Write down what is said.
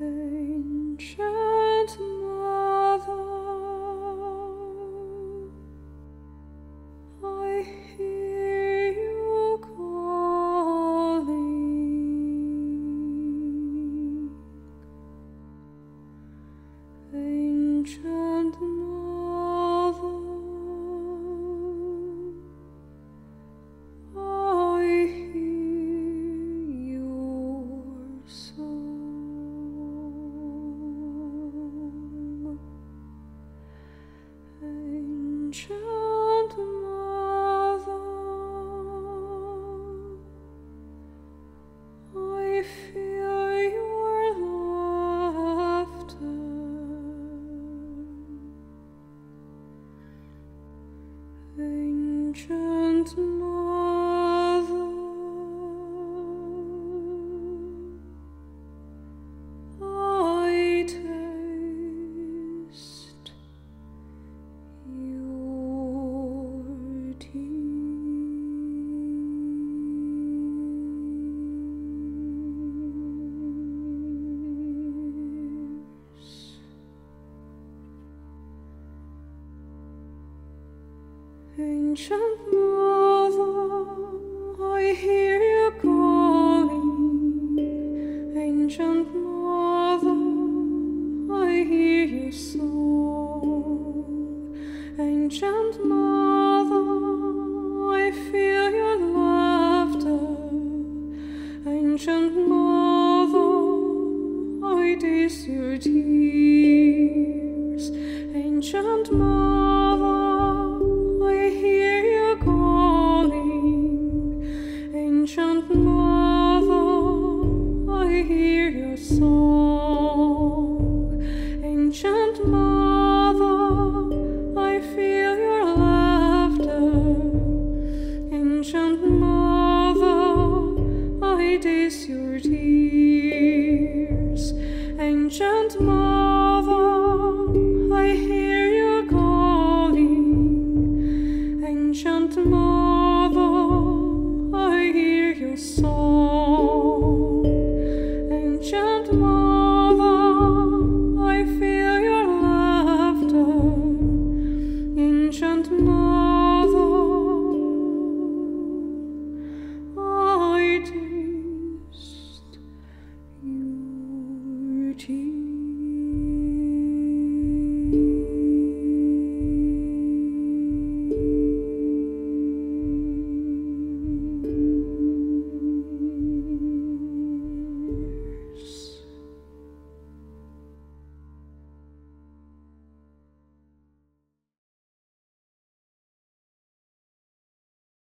angel. ancient night. Ancient mother, I hear you calling. Ancient mother, I hear your song. Ancient mother, I feel your laughter. Ancient mother, I taste your tears. Ancient mother. patient mother, I feel your laughter. Ancient mother, I diss you. beauty.